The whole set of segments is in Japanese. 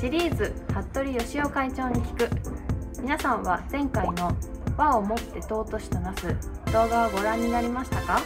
シリーズ服部義雄会長に聞く。皆さんは前回の和をもって尊しとなす動画をご覧になりましたか？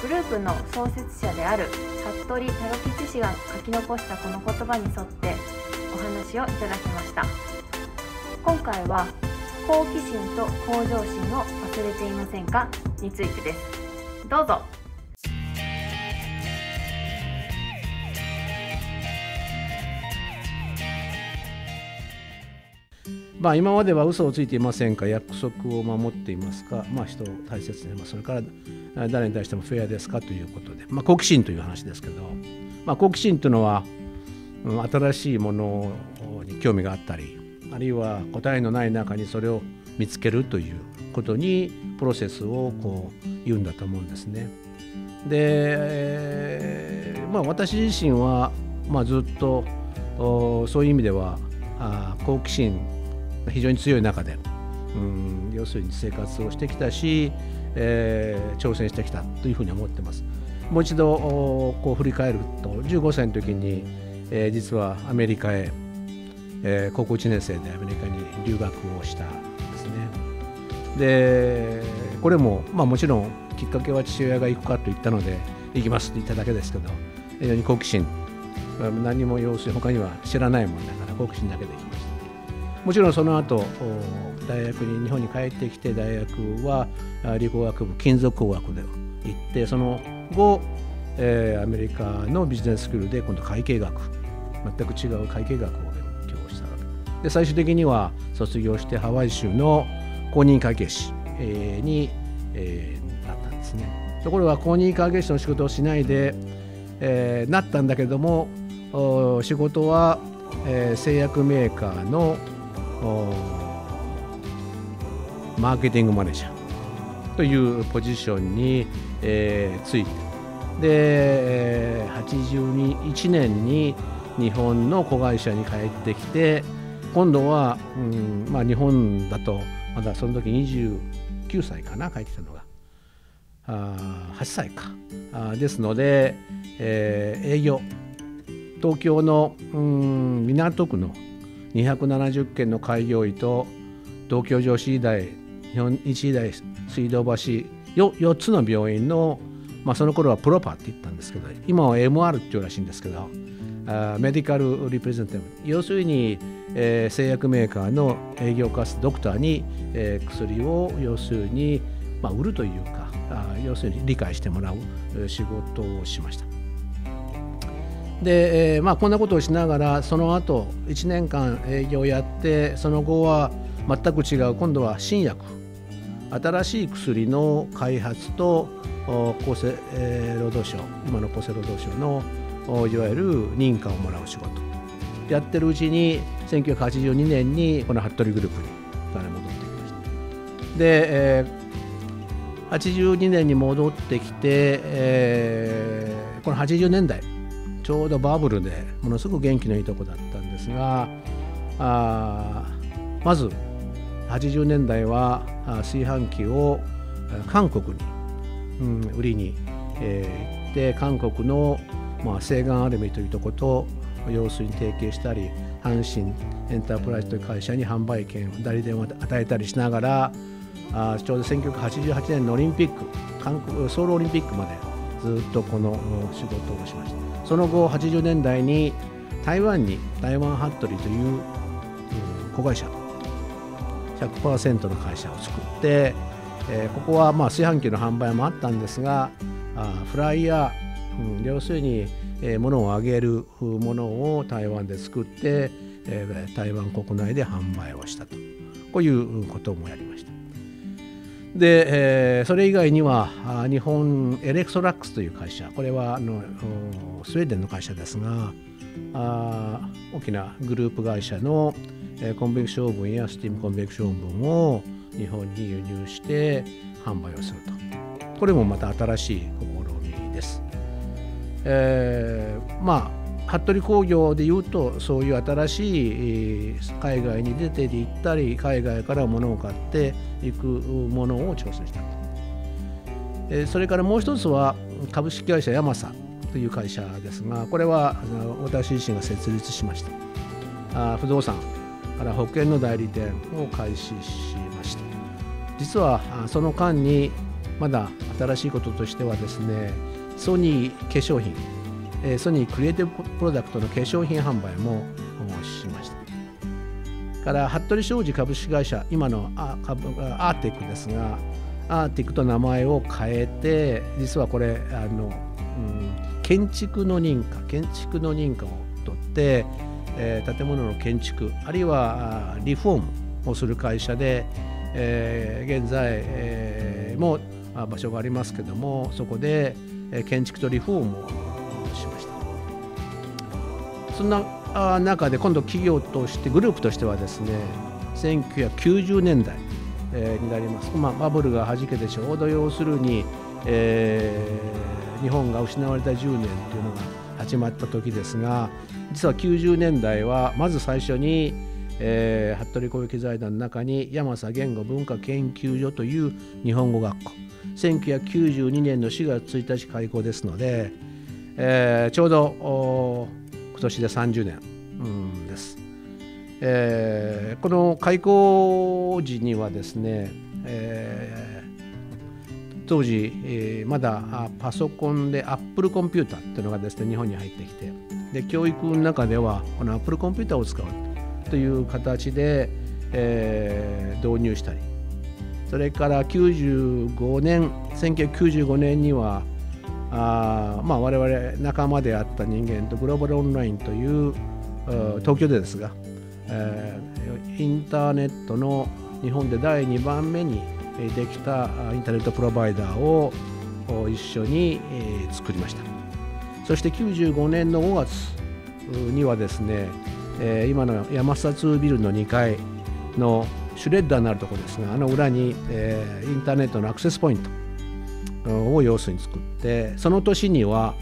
グループの創設者である服部太吉氏が書き残したこの言葉に沿ってお話をいただきました。今回は好奇心と向上心を忘れていませんか？についてです。どうぞ。まあ、今までは嘘をついていませんか約束を守っていますか、まあ、人を大切に、まあ、それから誰に対してもフェアですかということで、まあ、好奇心という話ですけど、まあ、好奇心というのは、うん、新しいものに興味があったりあるいは答えのない中にそれを見つけるということにプロセスをこう言うんだと思うんですね。で、えー、まあ、私自身は、まあ、ずっとそういう意味ではあ好奇心非常に強い中で、うん、要するに生活をしてきたし、えー、挑戦してきたというふうに思ってます。もう一度こう振り返ると15歳の時に、えー、実はアメリカへ、えー、高校1年生でアメリカに留学をしたんですね。でこれも、まあ、もちろんきっかけは父親が行くかと言ったので行きますと言っただけですけど非常に好奇心何も要するに他には知らないもんだから好奇心だけで行きました。もちろんその後大学に日本に帰ってきて大学は理工学部金属工学で行ってその後、えー、アメリカのビジネススクールで今度会計学全く違う会計学を勉強したわけ。で最終的には卒業してハワイ州の公認会計士、えー、に、えー、なったんですね。ところが公認会計士の仕事をしないで、えー、なったんだけども仕事は、えー、製薬メーカーのマーケティングマネージャー。というポジションに、えー、ついて。で81年に日本の子会社に帰ってきて今度は、うんまあ、日本だとまだその時29歳かな帰ってきたのが。あ8歳か。あですので、えー、営業。東京の、うん、港区の270件の開業医と東京女子医大日本一医大水道橋 4, 4つの病院の、まあ、その頃はプロパーって言ったんですけど今は MR っていうらしいんですけどあメディカルリプレゼンティブ要するに、えー、製薬メーカーの営業かつドクターに、えー、薬を要するに、まあ、売るというかあ要するに理解してもらう仕事をしました。で、えー、まあ、こんなことをしながらその後1年間営業をやってその後は全く違う今度は新薬新しい薬の開発と厚生労働省今の厚生労働省のいわゆる認可をもらう仕事。やってるうちに1982年にこの服部グループに戻ってきました。で、えー、82年に戻ってきて、えー、この80年代ちょうどバブルでものすごく元気のいいとこだったんですがあまず80年代は炊飯器を韓国に、うん、売りに、えー、行って韓国の、まあ、西岸アルミというとこと要するに提携したり阪神エンタープライズという会社に販売権を代理店を与えたりしながらあちょうど1988年のオリンピック韓国ソウルオリンピックまでずっとこの仕事をしました。その後80年代に台湾に台湾ハットリという子会社100%の会社を作って、え、ここはまあ炊飯器の販売もあったんですがあフライヤー、要するに、えー、物を揚げるものを台湾で作って、え、台湾国内で販売をしたとこういうこともやりました。で、えー、それ以外には日本エレクトロラックスという会社これはあのスウェーデンの会社ですがあ大きなグループ会社の、えー、コンベクション分やスティームコンベクション分を日本に輸入して販売をするとこれもまた新しい試みです。えー、まあ服部工業でいうとそういう新しい海外に出ていったり海外から物を買っていくものを調整したと。それからもう一つは株式会社ヤマサという会社ですがこれは私自身が設立しました。不動産から保険の代理店を開始しました。実はその間にまだ新しいこととしてはですねソニー化粧品ソニークリエイティブプロダクトの化粧品販売もしました。から服部商事株式会社今のアーティックですがアーティックと名前を変えて実はこれあの、うん、建築の認可建築の認可を取って、えー、建物の建築あるいはリフォームをする会社で、えー、現在、えー、も場所がありますけどもそこで建築とリフォームをそんな中で今度企業としてグループとしてはですね1990年代、になります、まあ、バブルがはじけてちょうど要するに、えー、日本が失われた10年というのが始まった時ですが実は90年代はまず最初に、えー、服部小池財団の中に山佐言語文化研究所という日本語学校1992年の4月1日開校ですので、えー、ちょうど今年で30年、です。えー、この開校時にはですね、えー、当時、えー、まだパソコンでアップルコンピューターっていうのがですね日本に入ってきてで教育の中ではこのアップルコンピューターを使うという形で、えー、導入したりそれから95年1995年にはあまあ我々仲間であった人間とグローバルオンラインという東京でですがえー、インターネットの日本で第2番目にできたインターネットプロバイダーを一緒に作りました。そして95年の5月にはですね今の山里ビルの2階のシュレッダーになるところですがあの裏にインターネットのアクセスポイントを要するに作ってその年には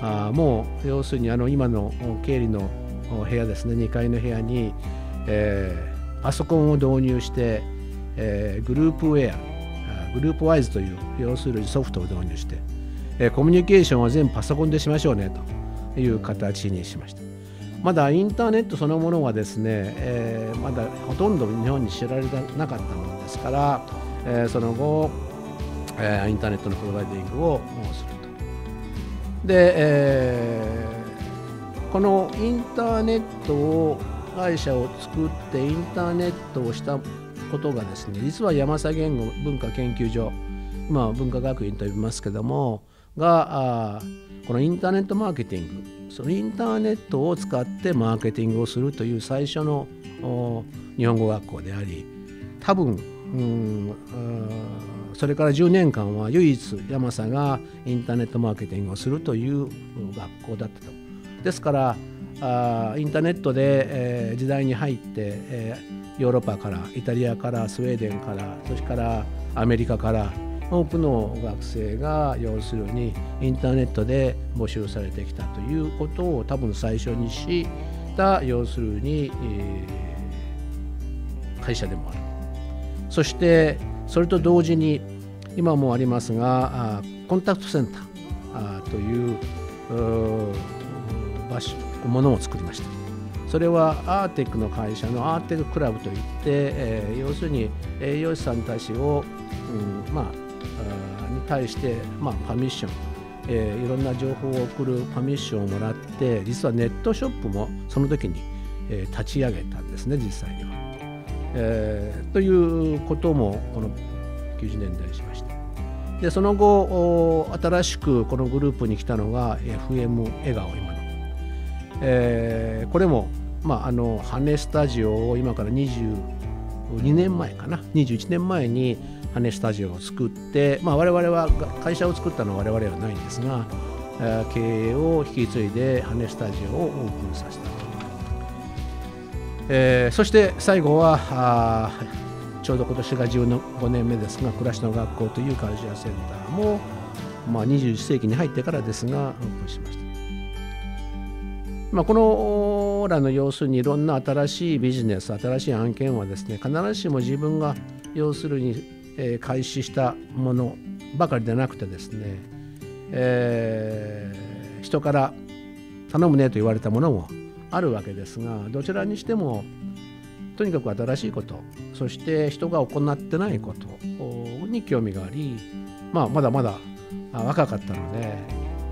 あもう要するにあの今の経理の部屋ですね2階の部屋に、えー、パソコンを導入して、えー、グループウェアグループワイズという要するにソフトを導入して、えー、コミュニケーションは全部パソコンでしましょうねという形にしました。まだインターネットそのものはですね、えー、まだほとんど日本に知られなかったものですから、えー、その後、えー、インターネットのプロバイディングをすると。で、えーこのインターネットを会社を作ってインターネットをしたことがですね実は山佐言語文化研究所今は文化学院と呼びますけどもがこのインターネットマーケティングそのインターネットを使ってマーケティングをするという最初の日本語学校であり多分うんそれから10年間は唯一山佐がインターネットマーケティングをするという学校だったと。ですからあインターネットで、えー、時代に入って、えー、ヨーロッパからイタリアからスウェーデンからそれからアメリカから多くの学生が要するにインターネットで募集されてきたということを多分最初にした要するに、えー、会社でもある。そしてそれと同時に今もありますがコンタクトセンターという場所ものを作りました。それはアーテックの会社のアーテッククラブといって、えー、要するに栄養士さんたちを、うん、まあに対して、まあ、パミッション、えー、いろんな情報を送るパミッションをもらって実はネットショップもその時に、えー、立ち上げたんですね実際には、えー。ということもこの90年代にしました。でその後新しくこのグループに来たのが FM 笑顔今のえー、これも、まあ、あの羽根スタジオを今から22年前かな21年前に羽根スタジオを作って、まあ、我々は会社を作ったのは我々はないんですが、経営を引き継いで羽根スタジオをオープンさせた、えー、そして最後はあちょうど今年が15年目ですが暮らしの学校というカルチャーセンターも、まあ、21世紀に入ってからですがオープンしました。まあ、このらの要するにいろんな新しいビジネス新しい案件はですね必ずしも自分が要するに、えー、開始したものばかりでなくてですね、えー、人から頼むねと言われたものもあるわけですがどちらにしてもとにかく新しいことそして人が行ってないことに興味があり、まあ、まだまだ若かったので、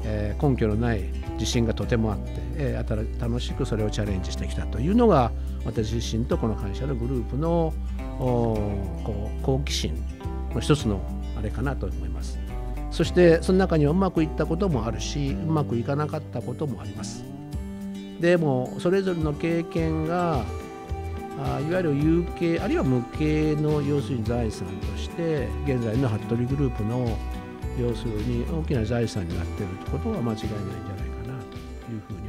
えー、根拠のない自信がとてもあって、えー、楽しくそれをチャレンジしてきたというのが私自身とこの会社のグループのこう好奇心の一つのあれかなと思います。そしてその中にはうまくいったこともあるしうまくいかなかったこともあります。でもそれぞれの経験があいわゆる有形あるいは無形の要するに財産として現在の服部グループの要するに大きな財産になっているということは間違いないんじゃないかなというふうに